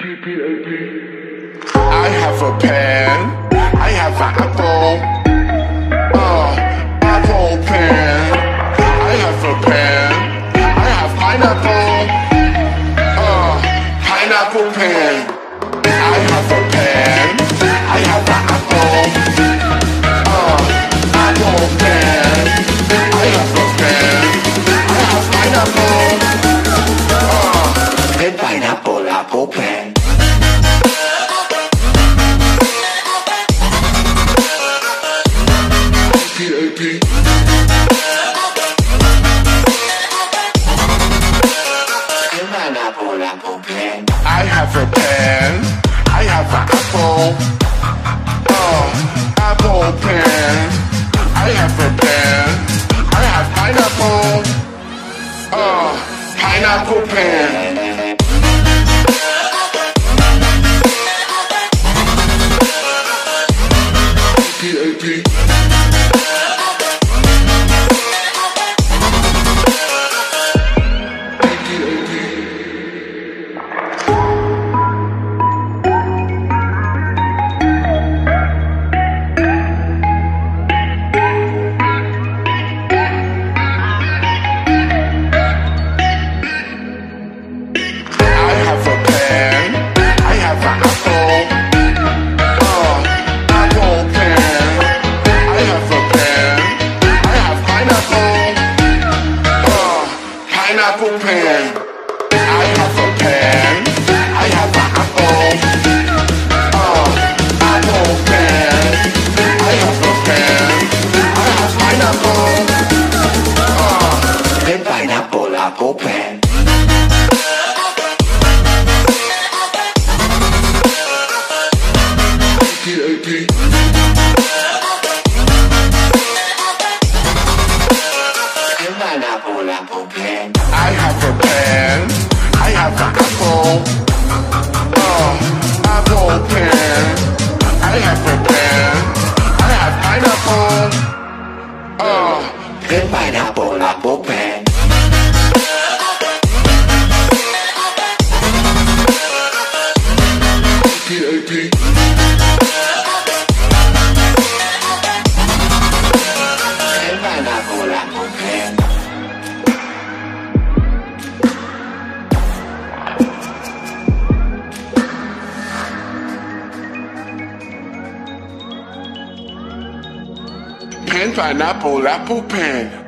I have a pen. I have an apple. Uh, apple pen. I have a pen. I have pineapple. Uh, pineapple pen. I have I have a pen. I have an apple. Oh, apple pen. I have a pen. I have pineapple. Oh, pineapple pen. Pineapple pen. I have a pen. I have an apple. Oh, apple pen. I have a pen. I have pineapple. Uh, oh, Pen, pineapple, apple pen. Pen, Pen, pineapple, apple pen.